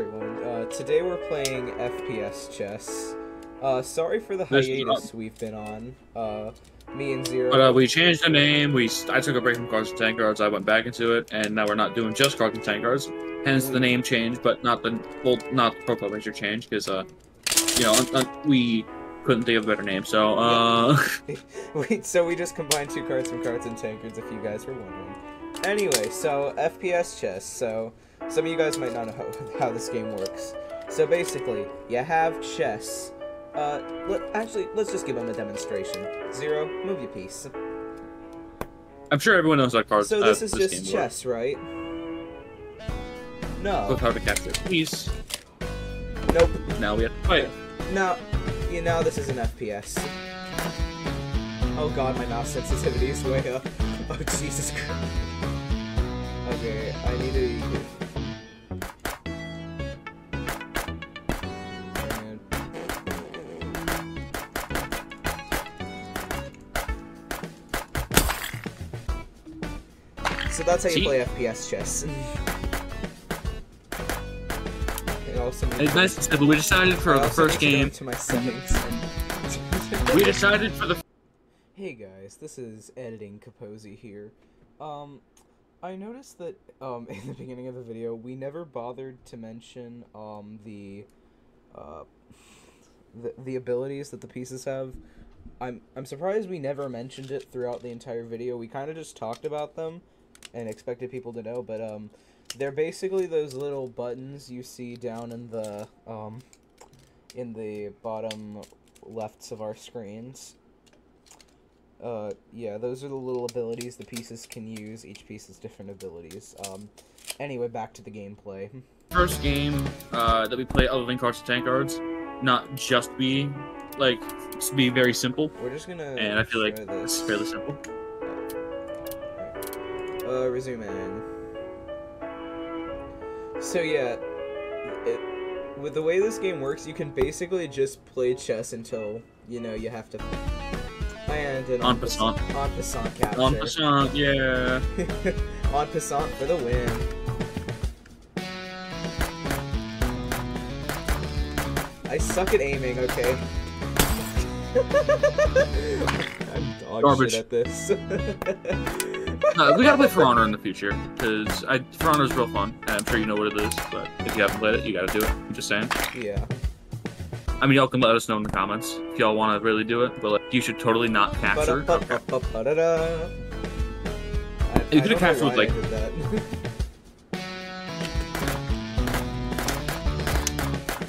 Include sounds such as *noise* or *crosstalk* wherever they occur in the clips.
everyone. Uh, today we're playing FPS chess. Uh, sorry for the hiatus we've been on. Uh, me and Zero. But uh, we changed the name. We I took a break from Cards and Tankards. I went back into it, and now we're not doing just Cards and Tankards. Hence the name change, but not the well, not the profile picture change because uh, you know, we couldn't think of a better name. So uh, *laughs* *laughs* Wait, so we just combined two cards from Cards and Tankards, if you guys were wondering. Anyway, so FPS chess. So some of you guys might not know how, *laughs* how this game works. So basically, you have chess. Uh, let, actually, let's just give them a demonstration. Zero, move your piece. I'm sure everyone knows how cards. So uh, this is game just works. chess, right? No. With how to capture piece. Nope. Now we have to fight. No. You know this is an FPS. Oh god, my mouse sensitivity is way up. *laughs* Oh Jesus Christ. Okay, I need to. And- So that's how you See? play FPS chess. It's to- nice simple. We decided for I the first need to game. my settings *laughs* We decided for the Hey guys, this is editing Kaposi here. Um, I noticed that um *laughs* in the beginning of the video we never bothered to mention um the uh the the abilities that the pieces have. I'm I'm surprised we never mentioned it throughout the entire video. We kind of just talked about them and expected people to know, but um they're basically those little buttons you see down in the um in the bottom lefts of our screens. Uh, yeah, those are the little abilities the pieces can use. Each piece has different abilities. Um, anyway, back to the gameplay. first game uh, that we play other than Cards and Tankards. Not just be like be very simple, We're just gonna. and I feel like share it's fairly simple. Uh, resuming. So yeah, it, with the way this game works, you can basically just play chess until you know you have to. And an En passant. en passant capture. En passant, yeah. *laughs* en passant for the win. I suck at aiming, okay? *laughs* I'm dog Garbage. shit at this. *laughs* Uh, we gotta play For Honor in the future because For Honor is real fun. I'm sure you know what it is, but if you haven't played it, you gotta do it. I'm just saying. yeah. I mean, y'all can let us know in the comments if y'all want to really do it, but like, you should totally not capture. I- You could've don't captured with, like-. *laughs*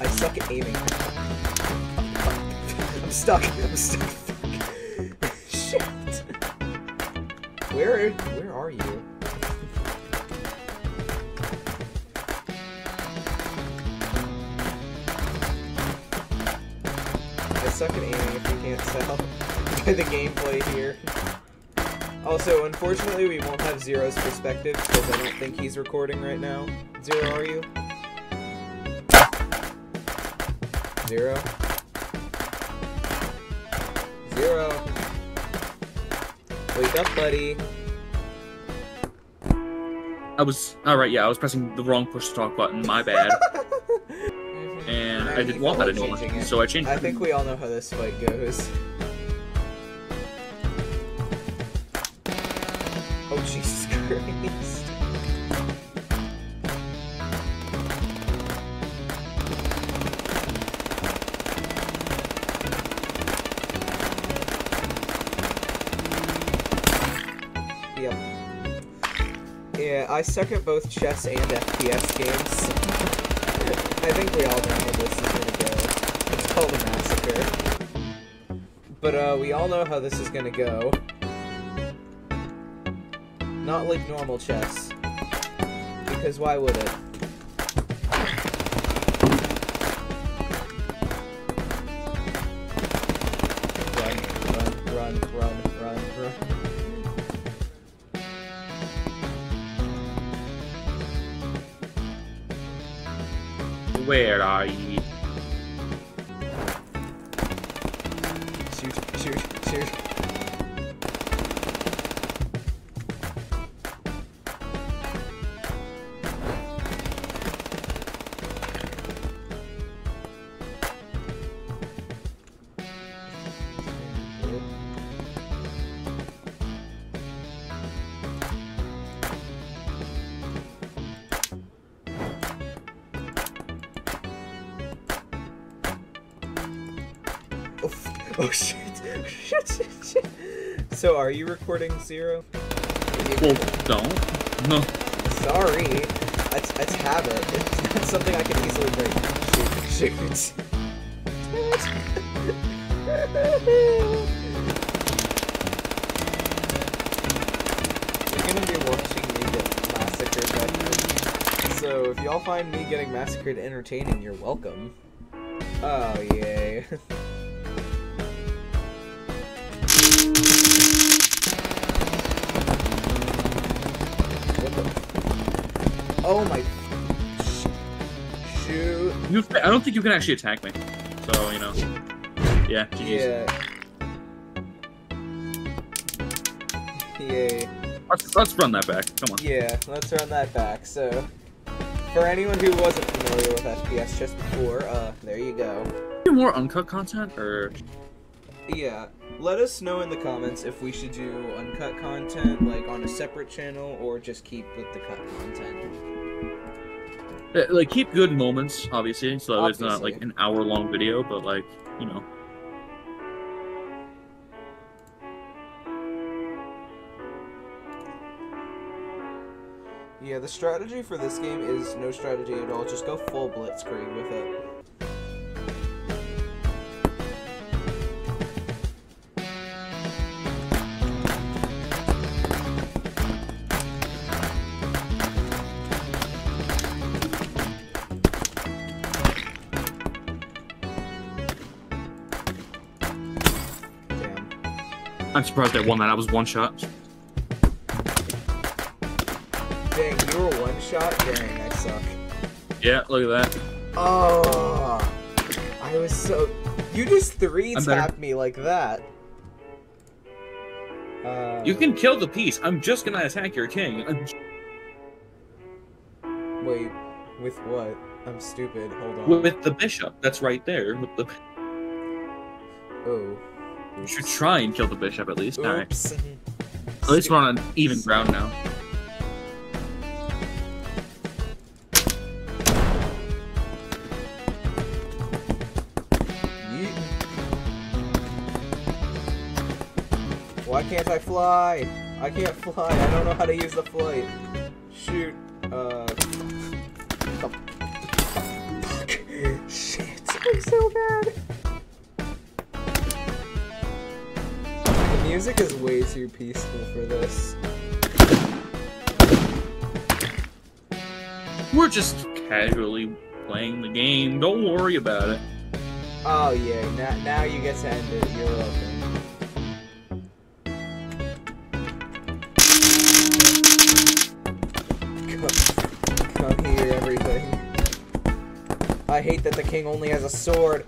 I suck at aiming. *laughs* I'm stuck. I'm stuck. *laughs* Shit. Where where are you? The gameplay here. Also, unfortunately, we won't have Zero's perspective because I don't think he's recording right now. Zero, are you? Zero? Zero. Wake up, buddy. I was all right. Yeah, I was pressing the wrong push to talk button. My bad. *laughs* and I didn't want that anymore, so I changed. I think we all know how this fight goes. I suck at both chess and FPS games. I think we all know how this is gonna go. It's called a massacre. But uh, we all know how this is gonna go. Not like normal chess. Because why would it? Where are ye? Shoot, shoot, shoot. So are you recording zero? Well, don't. No. Sorry. That's that's habit. It's not something I can easily break. Shoot. Shoot. You're gonna be watching me get massacred this. So if y'all find me getting massacred entertaining, you're welcome. Oh yay. *laughs* Oh my. Shoot. You, I don't think you can actually attack me. So, you know. Yeah, GG's. Yeah. Yay. Let's, let's run that back. Come on. Yeah, let's run that back. So, for anyone who wasn't familiar with FPS chess before, uh, there you go. Do more uncut content, or Yeah, let us know in the comments if we should do uncut content, like on a separate channel, or just keep with the cut content. Uh, like keep good moments, obviously, so it's not like an hour long video, but like you know. Yeah, the strategy for this game is no strategy at all. Just go full blitzkrieg with it. Surprised I won that. I was one shot. Dang, you were one shot? Dang, I suck. Yeah, look at that. Oh, I was so. You just three tapped me like that. Uh, You can kill the piece. I'm just gonna attack your king. I'm- wait. With what? I'm stupid. Hold on. With the bishop, that's right there. With the, oh. You should try and kill the bishop at least. Alright. At least we're on an even ground now. Why can't I fly? I can't fly. I don't know how to use the flight. Shoot. Uh. fuck? *laughs* Shit. I'm so bad. Music is way too peaceful for this. We're just casually playing the game. Don't worry about it. Oh yeah. Now, now you get to end it. You're welcome. Come, come here, everything. I hate that the king only has a sword.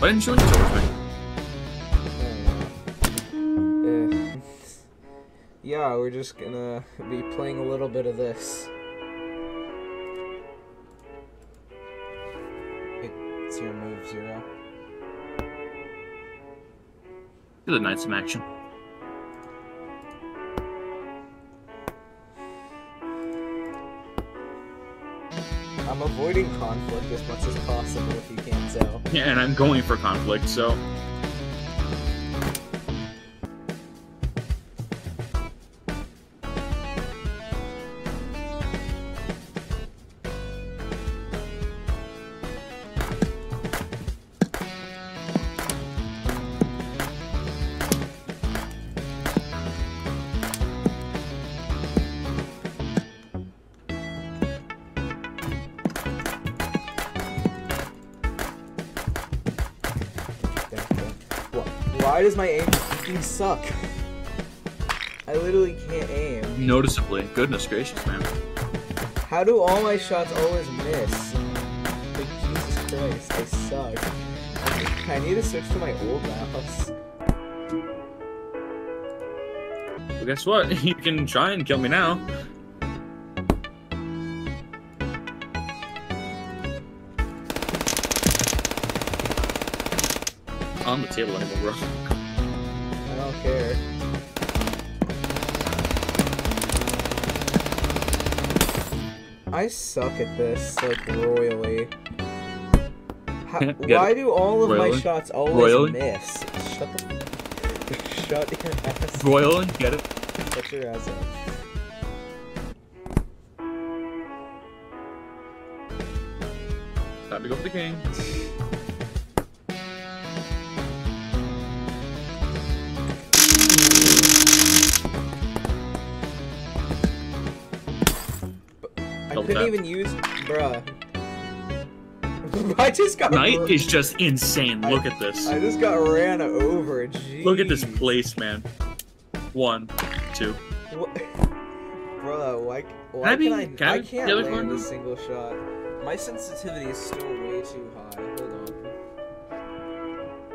Why didn't you me? Uh, yeah, we're just gonna be playing a little bit of this. It's your move, Zero. Good night, some action. Avoiding conflict as much as possible if you can't tell. Yeah, and I'm going for conflict, so. Why does my aim fucking suck? I literally can't aim. Noticeably. Goodness gracious, man. How do all my shots always miss? Like, Jesus Christ, I suck. I need to switch to my old mouse. Well, guess what? *laughs* You can try and kill me now. On the table anymore, bro. don't care. I suck at this, like, royally. How, *laughs* why do all of my shots always Royally? miss? Shut the... *laughs* Shut your ass. Royal, get it? Shut your ass up. Time to go for the king. I couldn't even use... Bruh. *laughs* I just got... Knight r- is just insane. Look at this. I just got ran over, jeez. Look at this place, man. One, two. What? *laughs* Bro, why, why I can, be, I, can I, I can't land corner? a single shot. My sensitivity is still way too high. Hold on.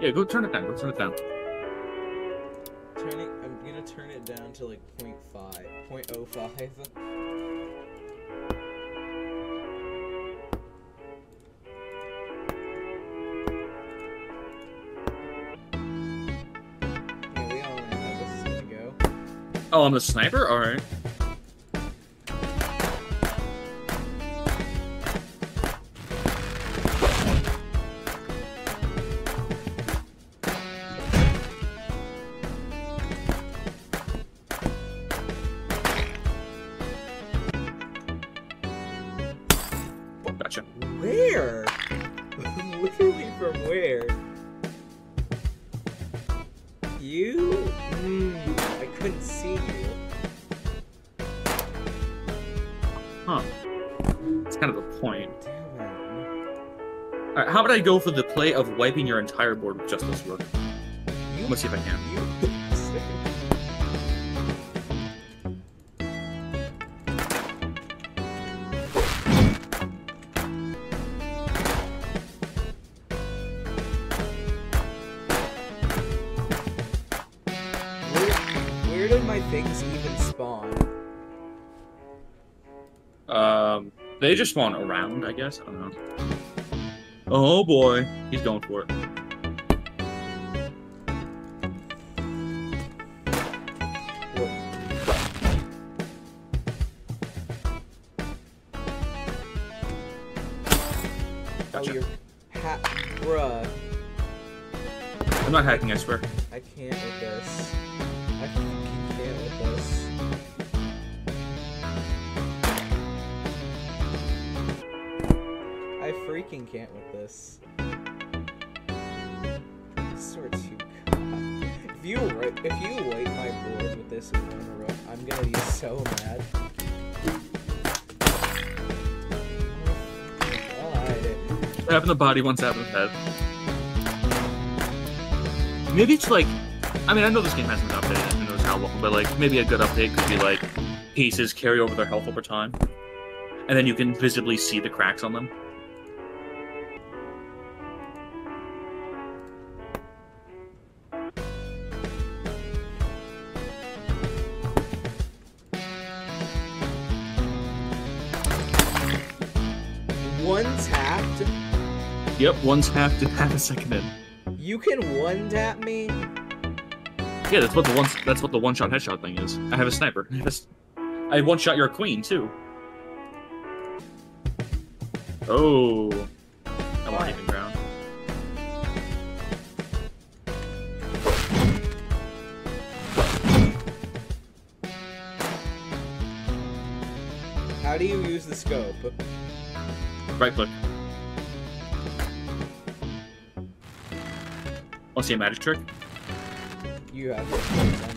Yeah, go turn it down. Go turn it down. Turn it down to like 0.5, 0.05. *laughs* Yeah, we all know how this is gonna go. Oh, I'm the sniper? Alright. How about I go for the play of wiping your entire board with just this rook? Let's see if I can. you bastard. Where, where did my things even spawn? Um, they just spawn around, I guess. I don't know. Oh boy, he's going for it. Oh, Gotcha. you're ha- bruh. I'm not hacking, I swear. I can't with this. Can't with this. If you if you wipe my board with this one I'm gonna be so mad. God. Tap the body, one tap in the head. Maybe it's like, I mean, I know this game hasn't been updated, who knows how long, but like, maybe a good update could be like, pieces carry over their health over time, and then you can visibly see the cracks on them. Yep, one's half to half a second in. You can one tap me? Yeah, that's what the one that's what the one shot headshot thing is. I have a sniper. I, have a s- I one shot your queen too. Oh, I want even ground. How do you use the scope? Right click. Want to see a magic trick? You have the scope on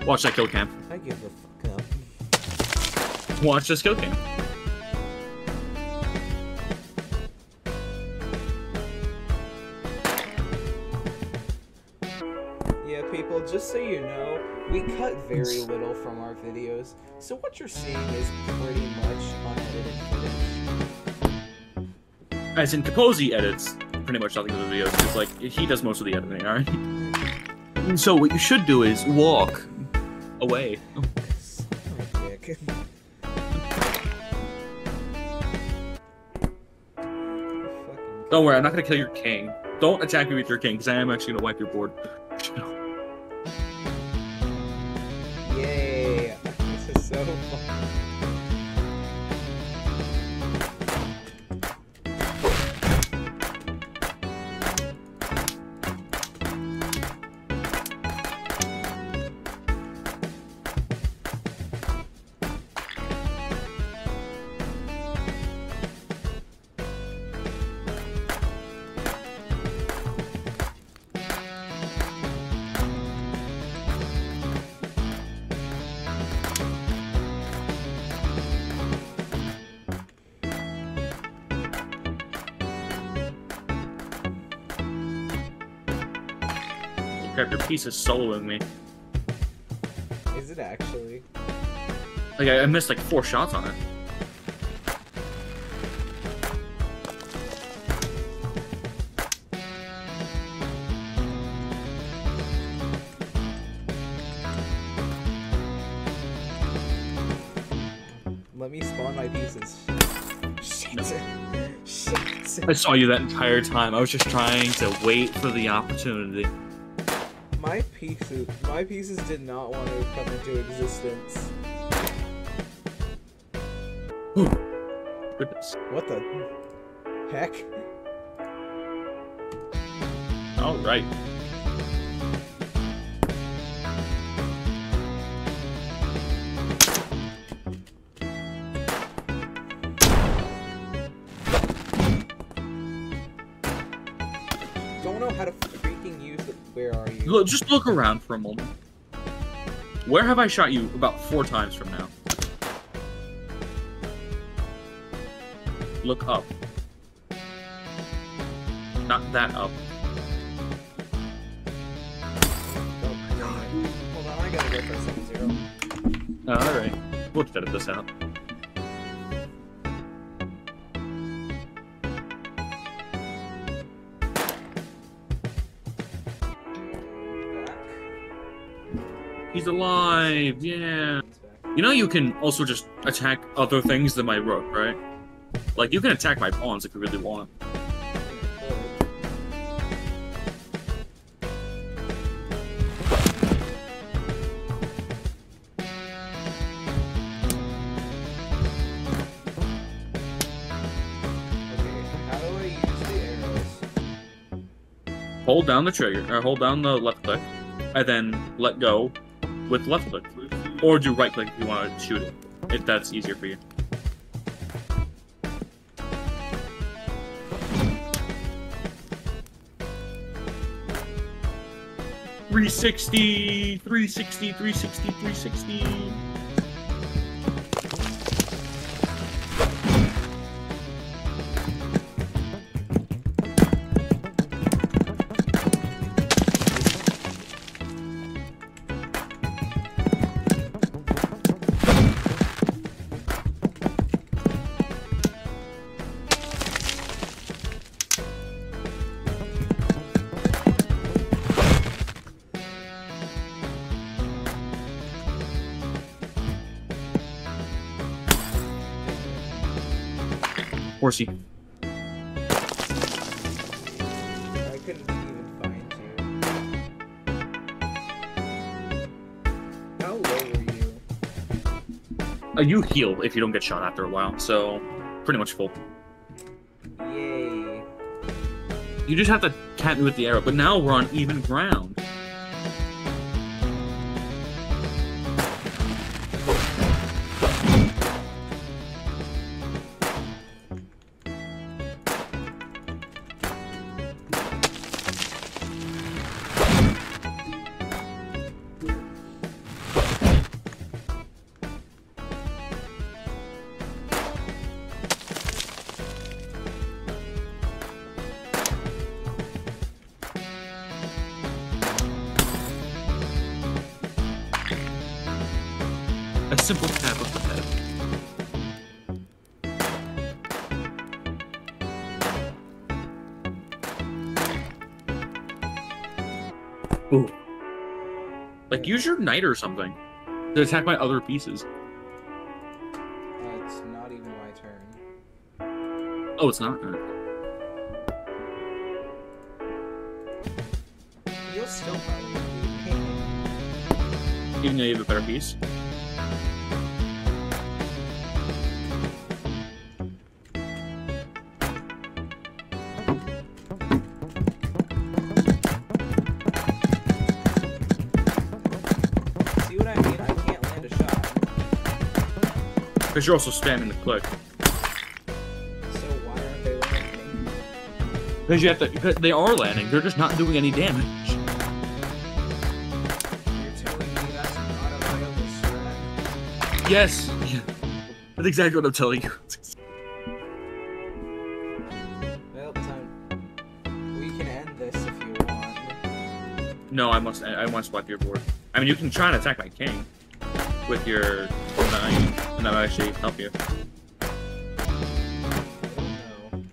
me. Watch that kill cam. I give a fuck up. Watch this kill cam. Yeah, people, just so you know, we cut very little from our videos, so what you're seeing is pretty much unedited footage. As in Kaposi edits pretty much nothing of the videos because like he does most of the editing. All right. *laughs* So what you should do is walk away. Oh. Son of a dick. Fucking Don't worry, I'm not gonna kill your king. don't attack me with your king, because I am actually gonna wipe your board. Your piece is soloing me. Is it actually? Like I, I missed like four shots on it. Let me spawn my pieces. Shit. *laughs* Shit. I saw you that entire time. I was just trying to wait for the opportunity. My pieces, my pieces did not want to come into existence. Goodness. What the heck? All right. Look, just look around for a moment. Where have I shot you about four times from now? Look up. Not that up. Oh my god. Hold on, I gotta go for a second zero. Alright. We'll just edit this out. He's alive! Yeah! You know you can also just attack other things than my rook, right? Like, you can attack my pawns if you really want. Hold down the trigger, or hold down the left click, and then let go with left click. Or do right click if you want to shoot it, if that's easier for you. Three sixty, three sixty, three sixty, three sixty. You? Uh, you heal if you don't get shot after a while, so pretty much full. Yay. You just have to tap me with the arrow, but now we're on even ground. Like, use your knight or something to attack my other pieces. It's not even my turn. Oh, it's not? You'll still Even though you have a better piece? Because you're also spamming the click. So why aren't they landing? Because you have to. Because they are landing. They're just not doing any damage. You're telling me that's not a viable strat? Yes. *laughs* That's exactly what I'm telling you. Well, time. We can end this if you want. No, I must. I must wipe your board. I mean, you can try and attack my king with your nine, that'll actually help you. I don't know.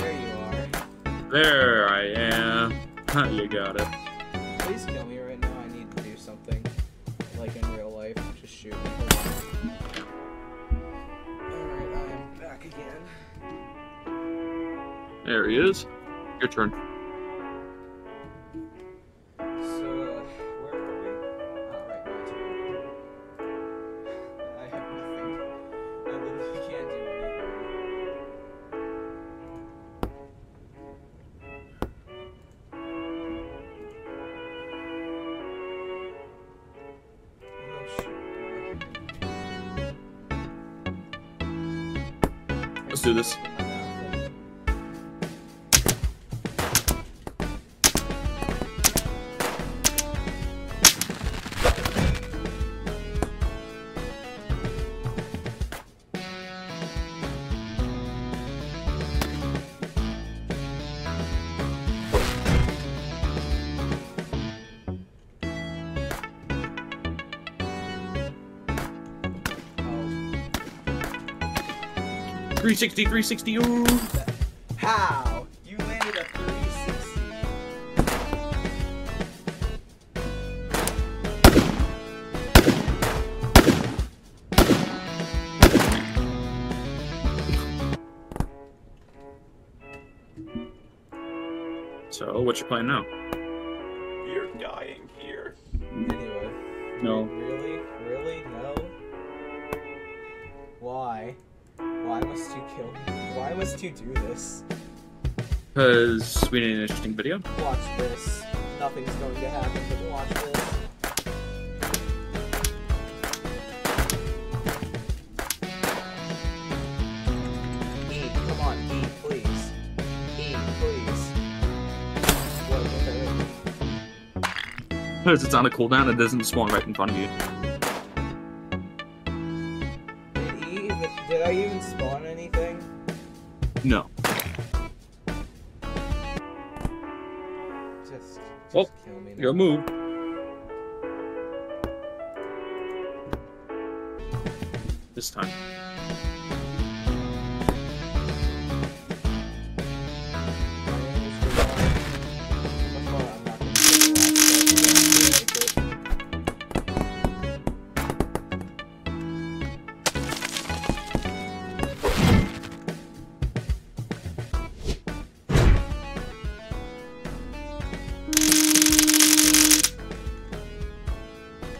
There you are. I am. *laughs* You got it. Please kill me right now. I need to do something. Like in real life. Just shoot me. Alright, I am back again. There he is. Your turn. Do this. 360, 360. Ooh. How? You landed a 360. So, what's your plan now? You're dying here. Anyway. No. You do this? Because we need an interesting video. Watch this. Nothing's going to happen, but watch this. Eat. Come on, eat, please. Eat, please. Okay. Because it's on a cooldown, it doesn't spawn right in front of you. Oh, well, kill me now. Your move. This time.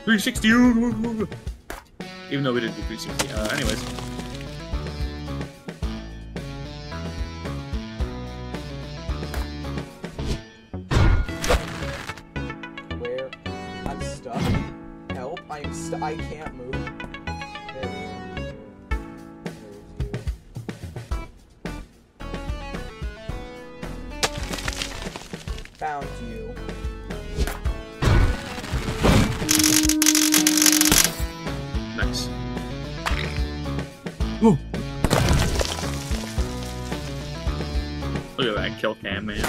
Three sixty. Even though we didn't do three sixty. Uh, anyways. Ooh. Look at that kill cam, man.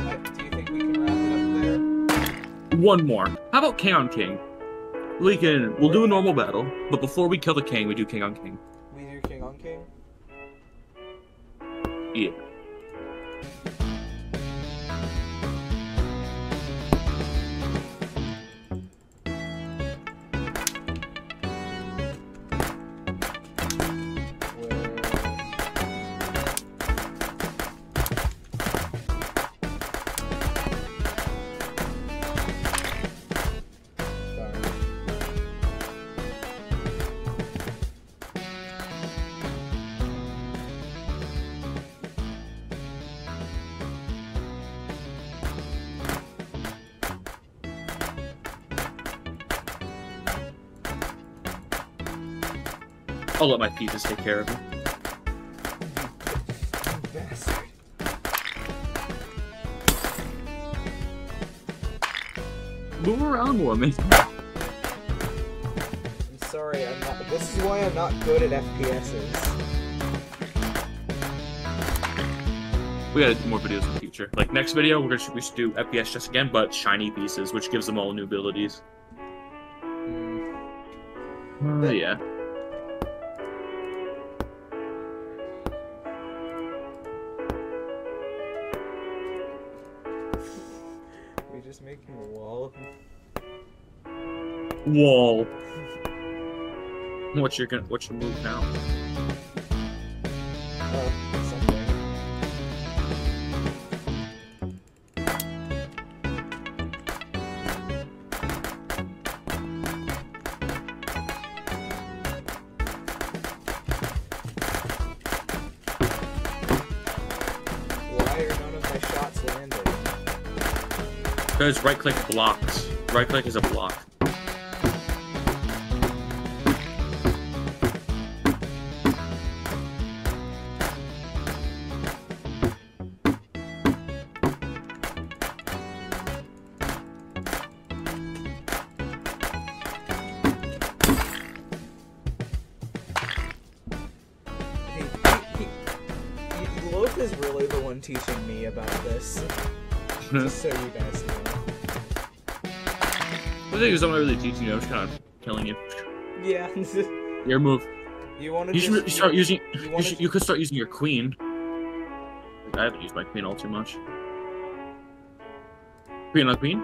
Alright. Do you think we can wrap it up there? One more. How about king on king? We can. We'll do a normal battle, but before we kill the king, we do king on king. We do king on king? Yeah. I'll let my pieces take care of. Bastard. Move around more, man. I'm sorry, I'm not. This is why I'm not good at FPSs. We gotta do more videos in the future. Like next video, we're gonna we should do FPS chess again, but shiny pieces, which gives them all new abilities. Mm, Uh, yeah. Wall. What's your gonna what's your move now? Why are none of my shots landing? Because right click blocks. Right click is a block. So you guys know. The thing is, I'm not really teaching you. I'm just kind of killing you. Yeah. *laughs* Your move. you want to You should just start using. you You, should, you could start using your queen. I haven't used my queen all too much. Queen on queen.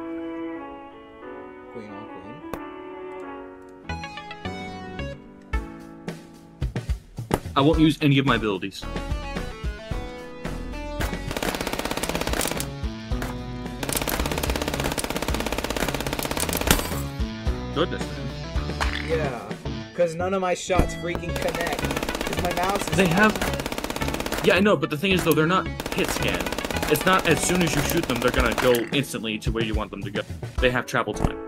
queen on queen. I won't use any of my abilities. Goodness, man. Yeah. Because none of my shots freaking connect. Because my mouse is. They have. Yeah, I know, but the thing is, though, they're not hit scan. It's not as soon as you shoot them, they're gonna go instantly to where you want them to go. They have travel time.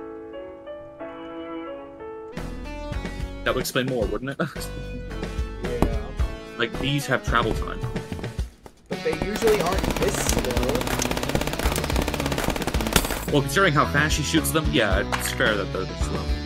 That would explain more, wouldn't it? *laughs* Yeah. like, these have travel time. But they usually aren't this slow. Well, considering how fast she shoots them, yeah, it's fair that they're slow.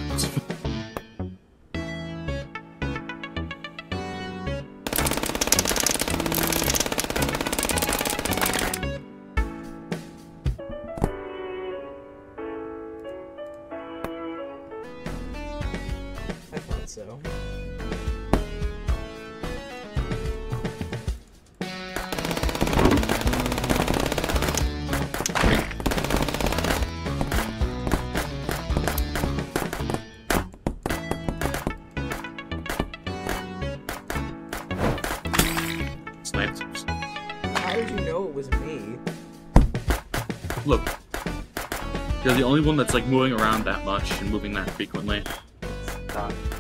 Only one that's, like, moving around that much and moving that frequently.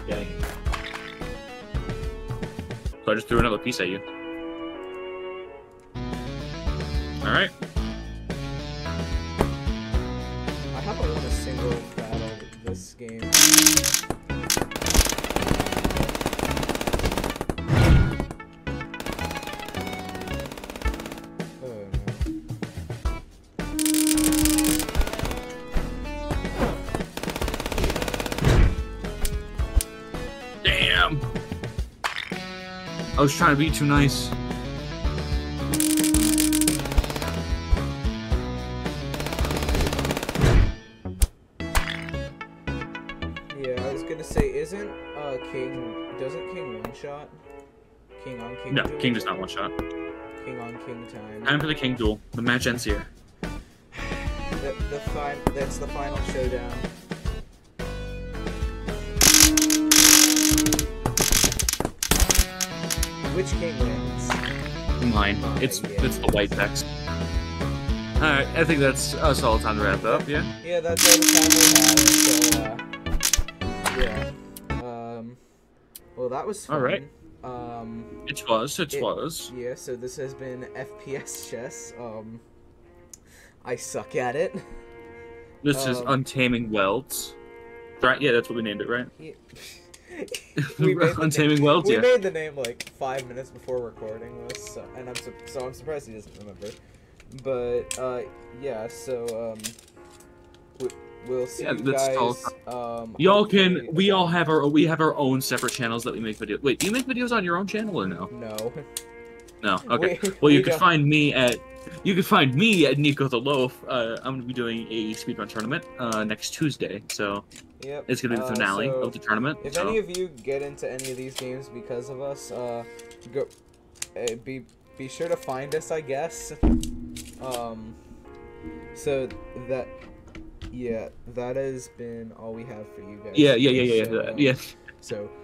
Getting. So I just threw another piece at you. I was trying to be too nice. Yeah, I was gonna say, isn't uh King doesn't King one shot? King on King. No, do King does not one shot. King on King time. Time for the King duel. The match ends here. The the fi- that's the final showdown. Which king wins? Mine. Oh, It's yeah. it's the white text. Alright, I think that's us all time to wrap up, yeah? Yeah, that's all the time we have. So, uh, yeah. Um, well, that was fun. All right. Um, It was, it, It- was. yeah. So this has been FPS chess. Um, I suck at it. This is um, Untaming Wealds. Right, yeah, that's what we named it, right? Yeah. *laughs* *laughs* we *laughs* made the name, Untaming Wealds, we yeah. made the name like five minutes before recording this, so, and I'm su- so I'm surprised he doesn't remember. But uh, yeah, so um, we, we'll see Yeah, you guys. all. Um, Y'all can. We all have our. We have our own separate channels that we make videos. Wait, do you make videos on your own channel or no? No. No. *laughs* Okay. We- Well, you can find me at. You can find me at Nico the Loaf. Uh, I'm gonna be doing a speedrun tournament uh, next Tuesday, so Yep. it's gonna be the Uh, finale so of the tournament. If so- any of you get into any of these games because of us, uh, go, uh, be be sure to find us, I guess. Um, so that, yeah, that has been all we have for you guys. yeah, yeah, yeah, yeah, So, yeah. um, yeah. So, ah,